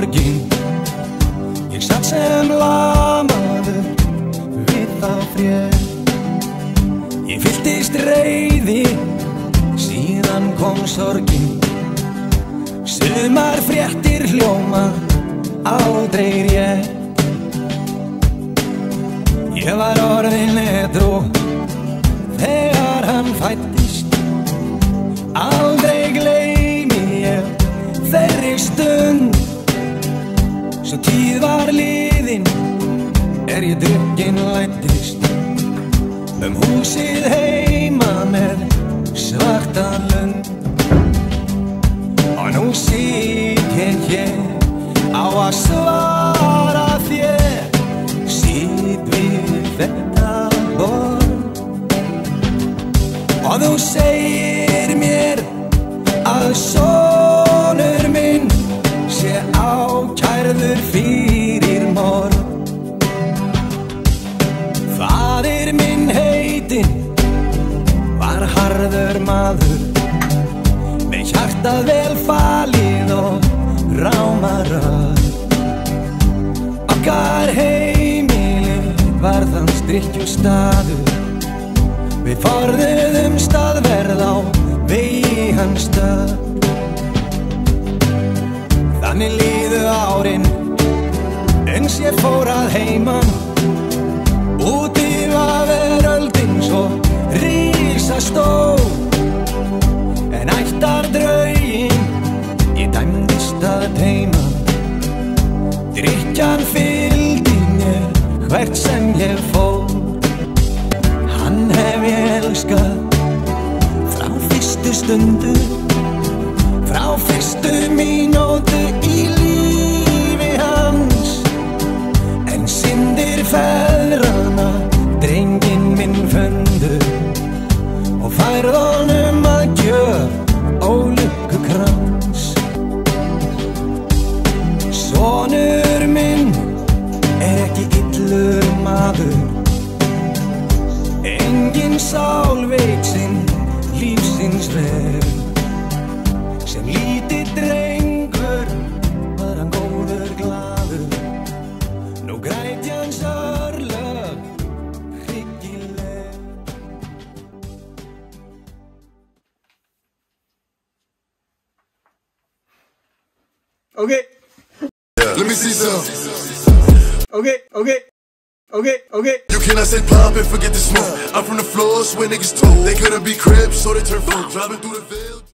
sorgin Ég satt sem lamaður við þá frér Ég fylltist reyði síðan kom sorgin. Sumar fréttir hljóma aldrei rétt. Ég var orðin edru þegar hann fættist Aldrei var liðin. Er ég drukkinn lættist Um húsið heima með svarta lund Og nú sit ég hér á að svara þér. Sit við þetta borð. Og þú segir mér að sonur minn sé ákærður fyrir hjartað vel falið og rámaröð Okkar heimili var þann strikkju staður Við forðuðum staðverð á vegi hans stöð Þannig líðu árin eins ég fór að heiman. Úti að teima Drykjan fylgdi mér hvert sem ég fór. Hann hef ég elskað frá fyrstu stundu Frá fyrstu mínútu sál veit sinn lífsins verð Sem lítið drengur var hann góður glaður. Nú græti hans örlög hryggileg. Okay, Let me see some. okay, okay, okay, okay. You cannot say pop and forget the smoke. I'm from the floors where niggas told. They couldn't be cribs, so they turn folk. Driving through the.